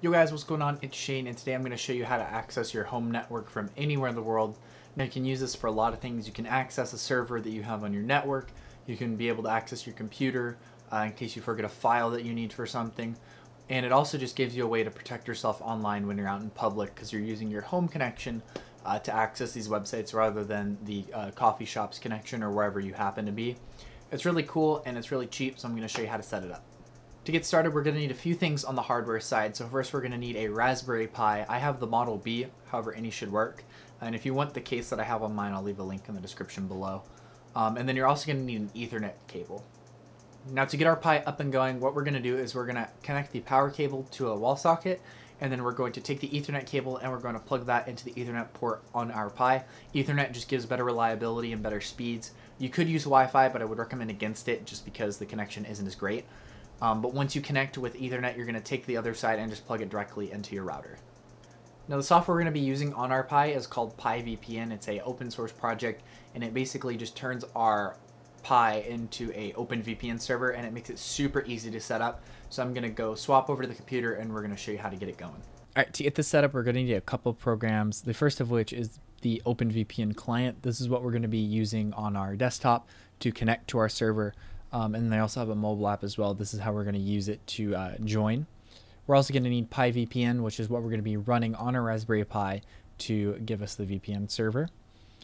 Yo guys, what's going on? It's Shane and today I'm going to show you how to access your home network from anywhere in the world. Now you can use this for a lot of things. You can access a server that you have on your network. You can be able to access your computer uh, in case you forget a file that you need for something. And it also just gives you a way to protect yourself online when you're out in public because you're using your home connection uh, to access these websites rather than the uh, coffee shop's connection or wherever you happen to be. It's really cool and it's really cheap, so I'm going to show you how to set it up. To get started, we're going to need a few things on the hardware side. So first, we're going to need a Raspberry Pi. I have the Model B, however, any should work. And if you want the case that I have on mine, I'll leave a link in the description below. Um, and then you're also going to need an Ethernet cable. Now to get our Pi up and going, what we're going to do is we're going to connect the power cable to a wall socket, and then we're going to take the Ethernet cable and we're going to plug that into the Ethernet port on our Pi. Ethernet just gives better reliability and better speeds. You could use Wi-Fi, but I would recommend against it just because the connection isn't as great. Um, but once you connect with Ethernet, you're going to take the other side and just plug it directly into your router. Now the software we're going to be using on our Pi is called PiVPN. It's a open source project and it basically just turns our Pi into a OpenVPN server and it makes it super easy to set up. So I'm going to go swap over to the computer and we're going to show you how to get it going. All right, to get this set up, we're going to need a couple programs. The first of which is the OpenVPN client. This is what we're going to be using on our desktop to connect to our server. Um, and they also have a mobile app as well. This is how we're going to use it to uh, join. We're also going to need PiVPN, which is what we're going to be running on a Raspberry Pi to give us the VPN server.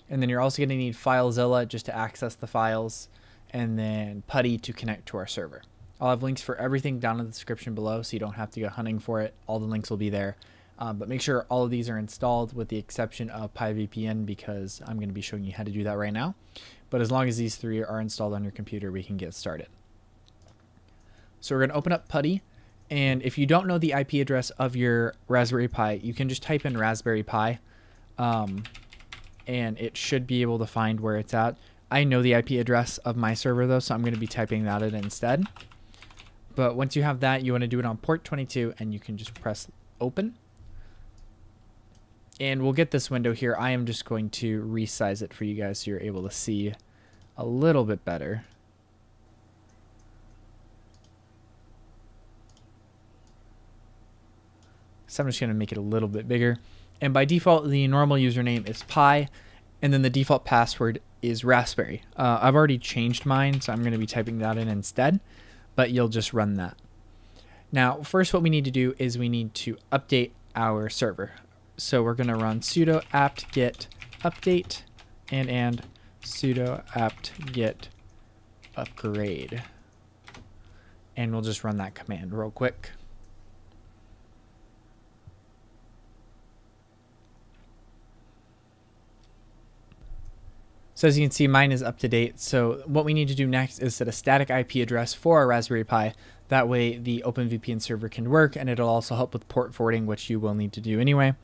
And then you're also going to need FileZilla just to access the files, and then PuTTY to connect to our server. I'll have links for everything down in the description below, so you don't have to go hunting for it. All the links will be there. Um, but make sure all of these are installed with the exception of PiVPN because I'm going to be showing you how to do that right now. But as long as these three are installed on your computer, we can get started. So we're going to open up PuTTY. And if you don't know the IP address of your Raspberry Pi, you can just type in Raspberry Pi. Um, and it should be able to find where it's at. I know the IP address of my server though, so I'm going to be typing that in instead. But once you have that, you want to do it on port 22 and you can just press open. And we'll get this window here. I am just going to resize it for you guys so you're able to see a little bit better. So I'm just going to make it a little bit bigger. And by default, the normal username is Pi, and then the default password is Raspberry. Uh, I've already changed mine, so I'm going to be typing that in instead, but you'll just run that. Now, first what we need to do is we need to update our server. So we're going to run sudo apt get update and and sudo apt get upgrade. And we'll just run that command real quick. So as you can see, mine is up to date. So what we need to do next is set a static IP address for our Raspberry Pi. That way the OpenVPN server can work and it'll also help with port forwarding, which you will need to do anyway.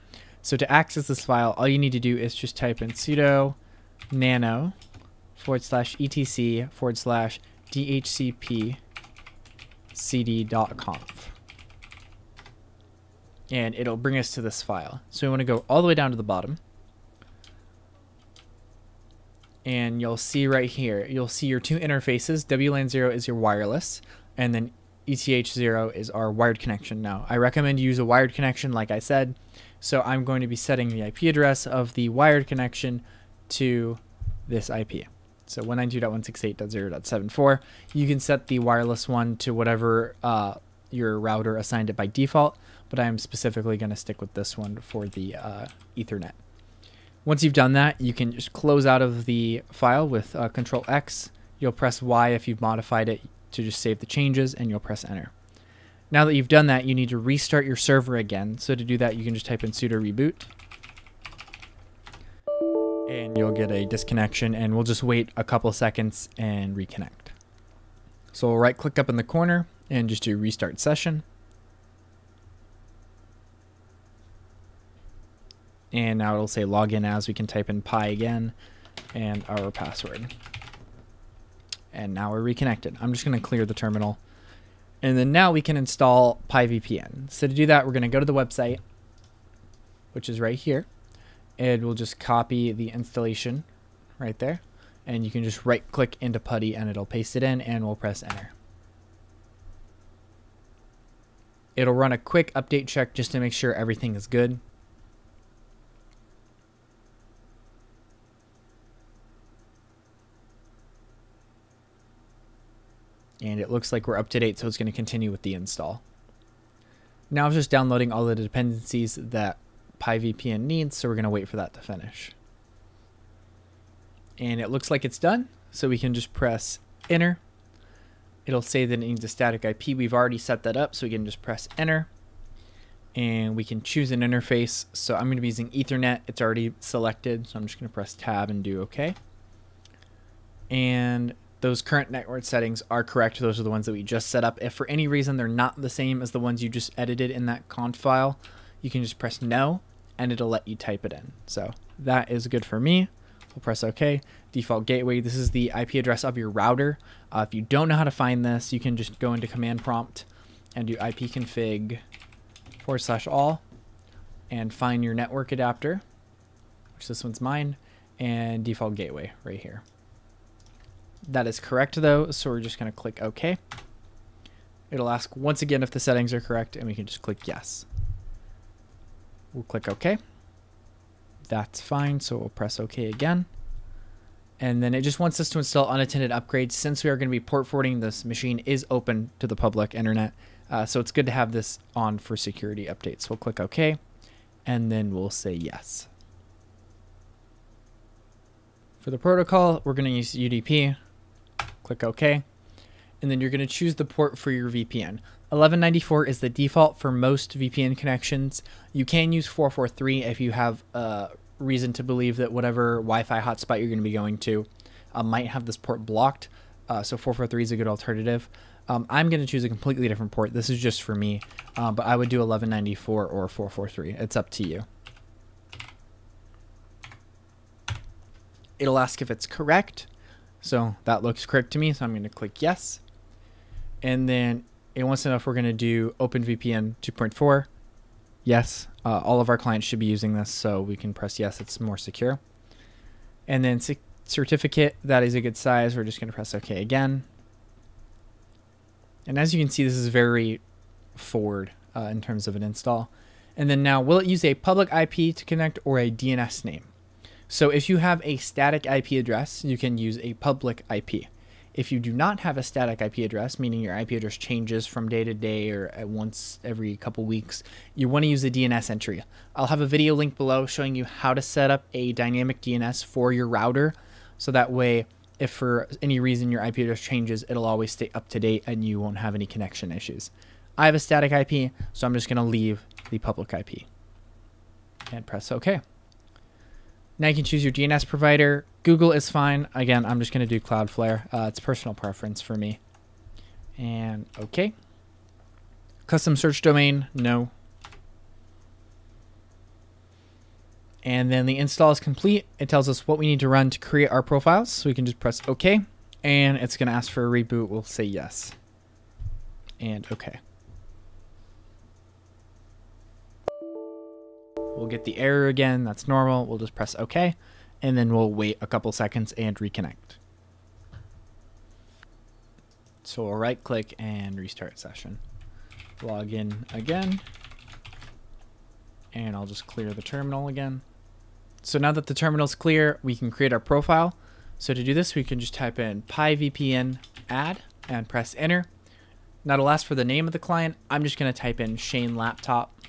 So to access this file, all you need to do is just type in sudo nano forward slash etc forward slash dhcp cd.conf. And it'll bring us to this file. So we want to go all the way down to the bottom and you'll see right here, you'll see your two interfaces. WLAN 0 is your wireless, and then ETH 0 is our wired connection. Now, I recommend you use a wired connection, like I said. So I'm going to be setting the IP address of the wired connection to this IP. So 192.168.0.74. You can set the wireless one to whatever uh, your router assigned it by default, but I'm specifically going to stick with this one for the uh, Ethernet. Once you've done that, you can just close out of the file with uh, Control X. You'll press Y if you've modified it to just save the changes, and you'll press Enter. Now that you've done that, you need to restart your server again. So to do that, you can just type in sudo reboot. And you'll get a disconnection, and we'll just wait a couple seconds and reconnect. So we'll right click up in the corner and just do restart session. And now it'll say login as we can type in pi again and our password. And now we're reconnected. I'm just going to clear the terminal. And then now we can install PiVPN so to do that we're going to go to the website which is right here. And we'll just copy the installation right there. And you can just right click into PuTTY and it'll paste it in and we'll press enter. It'll run a quick update check just to make sure everything is good. And looks like we're up to date, so it's going to continue with the install. Now it's just downloading all the dependencies that PiVPN needs, so we're going to wait for that to finish. And it looks like it's done, so we can just press enter. It'll say that it needs a static IP. We've already set that up, so we can just press enter. And we can choose an interface. So I'm going to be using Ethernet. It's already selected, so I'm just going to press tab and do OK. And those current network settings are correct. Those are the ones that we just set up. If for any reason they're not the same as the ones you just edited in that conf file, you can just press no and it'll let you type it in. So that is good for me. We'll press OK. Default gateway. This is the IP address of your router. Uh, if you don't know how to find this, you can just go into command prompt and do ipconfig forward slash all and find your network adapter, which this one's mine, and default gateway right here. That is correct though, so we're just going to click OK. It'll ask once again if the settings are correct, and we can just click yes. We'll click OK. That's fine, so we'll press OK again. And then it just wants us to install unattended upgrades. Since we are going to be port forwarding, this machine is open to the public internet. Uh, so it's good to have this on for security updates. We'll click OK, and then we'll say yes. For the protocol, we're going to use UDP click OK. And then you're going to choose the port for your VPN. 1194 is the default for most VPN connections. You can use 443 if you have a reason to believe that whatever Wi-Fi hotspot you're going to be going to uh, might have this port blocked. Uh, so 443 is a good alternative. Um, I'm going to choose a completely different port. This is just for me, uh, but I would do 1194 or 443. It's up to you. It'll ask if it's correct. So that looks correct to me. So I'm going to click yes. And then know if we're going to do OpenVPN 2.4. Yes, uh, all of our clients should be using this, so we can press yes. It's more secure. And then certificate, that is a good size. We're just going to press OK again. And as you can see, this is very forward uh, in terms of an install. And then now, will it use a public IP to connect or a DNS name? So if you have a static IP address, you can use a public IP. If you do not have a static IP address, meaning your IP address changes from day to day or once every couple weeks, you want to use a DNS entry. I'll have a video link below showing you how to set up a dynamic DNS for your router. So that way, if for any reason your IP address changes, it'll always stay up to date and you won't have any connection issues. I have a static IP, so I'm just going to leave the public IP and press OK. Now you can choose your DNS provider. Google is fine. Again, I'm just going to do Cloudflare. Uh, it's personal preference for me. And okay. Custom search domain, no. And then the install is complete. It tells us what we need to run to create our profiles. So we can just press OK. And it's going to ask for a reboot. We'll say yes. And OK. We'll get the error again. That's normal. We'll just press OK. And then we'll wait a couple seconds and reconnect. So we'll right click and restart session. Log in again. And I'll just clear the terminal again. So now that the terminal's clear, we can create our profile. So to do this, we can just type in PiVPN add and press enter. Now to ask for the name of the client, I'm just going to type in Shane Laptop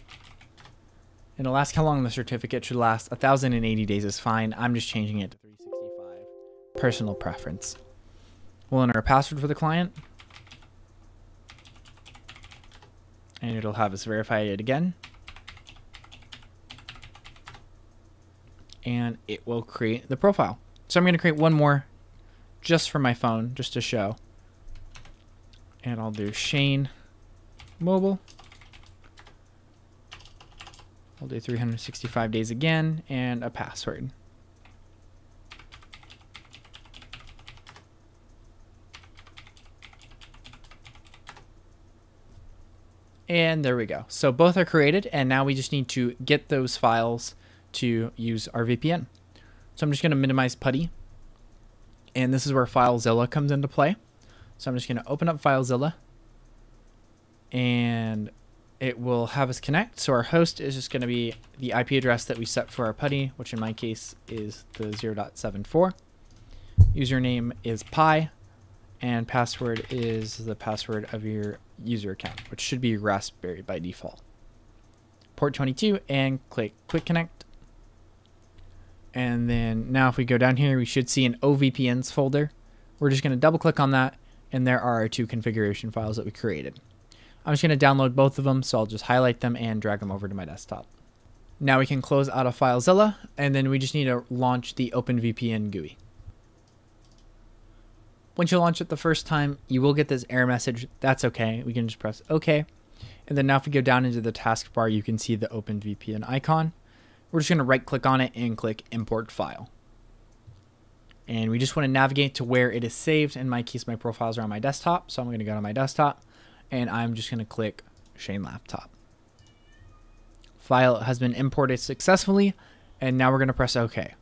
it'll ask how long the certificate should last. 1,080 days is fine. I'm just changing it to 365. Personal preference. We'll enter a password for the client. And it'll have us verify it again. And it will create the profile. So I'm going to create one more just for my phone, just to show. And I'll do Shane Mobile. We'll do 365 days again and a password. And there we go. So both are created and now we just need to get those files to use our VPN. So I'm just going to minimize PuTTY. And this is where FileZilla comes into play. So I'm just going to open up FileZilla and it will have us connect. So our host is just going to be the IP address that we set for our PuTTY, which in my case is the 0.74. Username is pi, and password is the password of your user account, which should be Raspberry by default. Port 22 and click Quick Connect. And then now if we go down here, we should see an OVPNs folder. We're just going to double click on that, and there are our two configuration files that we created. I'm just going to download both of them, so I'll just highlight them and drag them over to my desktop. Now we can close out of FileZilla, and then we just need to launch the OpenVPN GUI. Once you launch it the first time, you will get this error message. That's okay. We can just press OK. And then now if we go down into the taskbar, you can see the OpenVPN icon. We're just going to right click on it and click Import File. And we just want to navigate to where it is saved. In my case, my profiles are on my desktop. So I'm going to go to my desktop and I'm just going to click Shane Laptop. File has been imported successfully, and now we're going to press OK.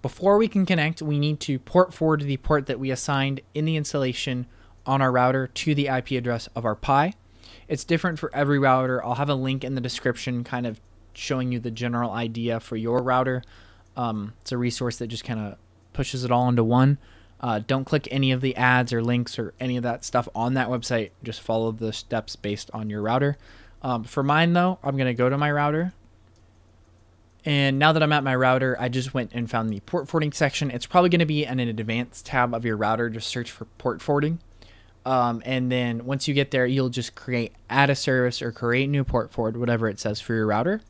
Before we can connect, we need to port forward the port that we assigned in the installation on our router to the IP address of our Pi. It's different for every router. I'll have a link in the description kind of showing you the general idea for your router. Um, it's a resource that just kind of pushes it all into one. Uh, don't click any of the ads or links or any of that stuff on that website. Just follow the steps based on your router. Um, for mine, though, I'm going to go to my router. And now that I'm at my router, I just went and found the port forwarding section. It's probably going to be in an advanced tab of your router. Just search for port forwarding. Um, and then once you get there, you'll just create add a service or create new port forward, whatever it says for your router.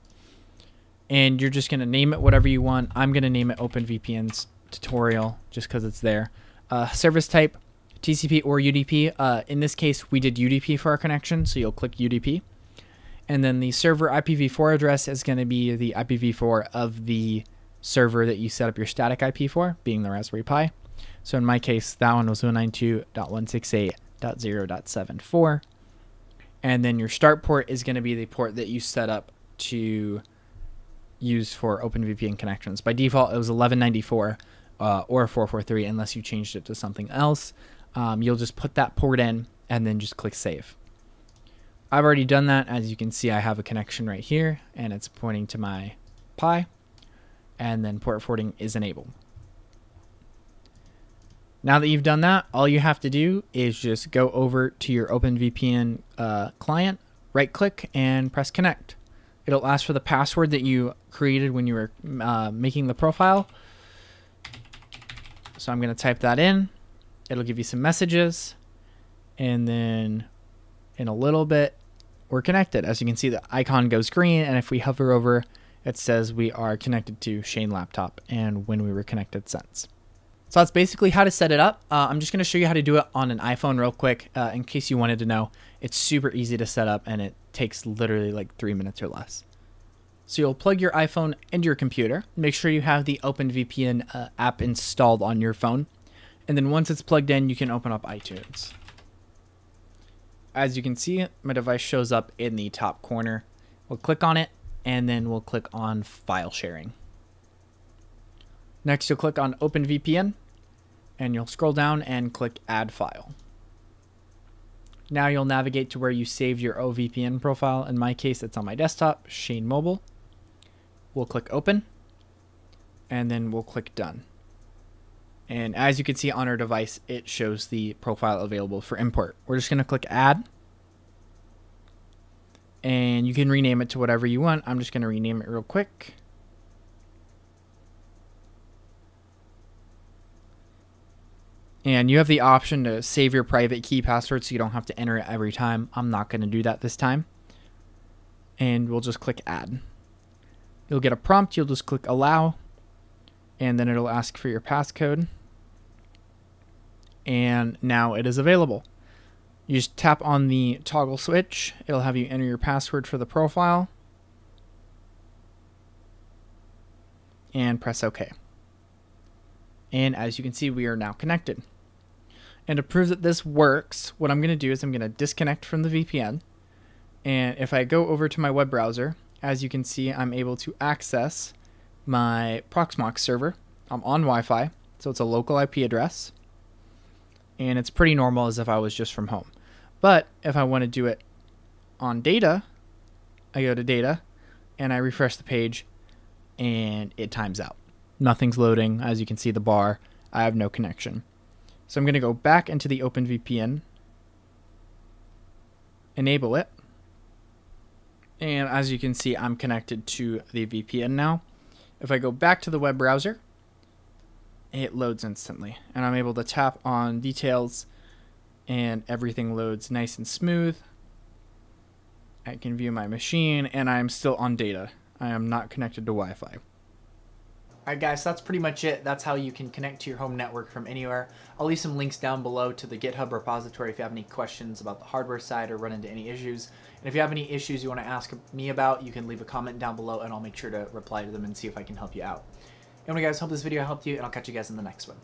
And you're just going to name it whatever you want. I'm going to name it OpenVPN's tutorial just because it's there. Uh, service type, TCP or UDP. Uh, in this case, we did UDP for our connection, so you'll click UDP. And then the server IPv4 address is going to be the IPv4 of the server that you set up your static IP for, being the Raspberry Pi. So in my case, that one was 192.168.0.74. And then your start port is going to be the port that you set up to use for OpenVPN connections. By default, it was 1194 uh, or 443 unless you changed it to something else. Um, you'll just put that port in and then just click save. I've already done that. As you can see, I have a connection right here and it's pointing to my Pi and then port forwarding is enabled. Now that you've done that, all you have to do is just go over to your OpenVPN uh, client, right click and press connect. It'll ask for the password that you created when you were uh, making the profile. So I'm going to type that in. It'll give you some messages. And then in a little bit, we're connected. As you can see, the icon goes green. And if we hover over, it says we are connected to Shane Laptop and when we were connected since. So that's basically how to set it up. Uh, I'm just going to show you how to do it on an iPhone real quick uh, in case you wanted to know. It's super easy to set up and it takes literally like three minutes or less. So you'll plug your iPhone into your computer. Make sure you have the OpenVPN uh, app installed on your phone. And then once it's plugged in, you can open up iTunes. As you can see, my device shows up in the top corner. We'll click on it and then we'll click on file sharing. Next, you'll click on OpenVPN and you'll scroll down and click add file. Now you'll navigate to where you saved your OVPN profile. In my case, it's on my desktop, Shane Mobile. We'll click open and then we'll click done. And as you can see on our device, it shows the profile available for import. We're just going to click add. And you can rename it to whatever you want. I'm just going to rename it real quick. And you have the option to save your private key password so you don't have to enter it every time. I'm not going to do that this time. And we'll just click add. You'll get a prompt. You'll just click allow. And then it'll ask for your passcode. And now it is available. You just tap on the toggle switch. It'll have you enter your password for the profile. And press OK. And as you can see, we are now connected. And to prove that this works, what I'm going to do is I'm going to disconnect from the VPN. And if I go over to my web browser, as you can see, I'm able to access my Proxmox server. I'm on Wi-Fi, so it's a local IP address. And it's pretty normal as if I was just from home. But if I want to do it on data, I go to data and I refresh the page and it times out. Nothing's loading. As you can see the bar, I have no connection. So I'm going to go back into the OpenVPN, enable it, and as you can see, I'm connected to the VPN now. If I go back to the web browser, it loads instantly, and I'm able to tap on details, and everything loads nice and smooth. I can view my machine, and I'm still on data. I am not connected to Wi-Fi. Alright guys, that's pretty much it. That's how you can connect to your home network from anywhere. I'll leave some links down below to the GitHub repository if you have any questions about the hardware side or run into any issues. And if you have any issues you want to ask me about, you can leave a comment down below and I'll make sure to reply to them and see if I can help you out. Anyway guys, hope this video helped you and I'll catch you guys in the next one.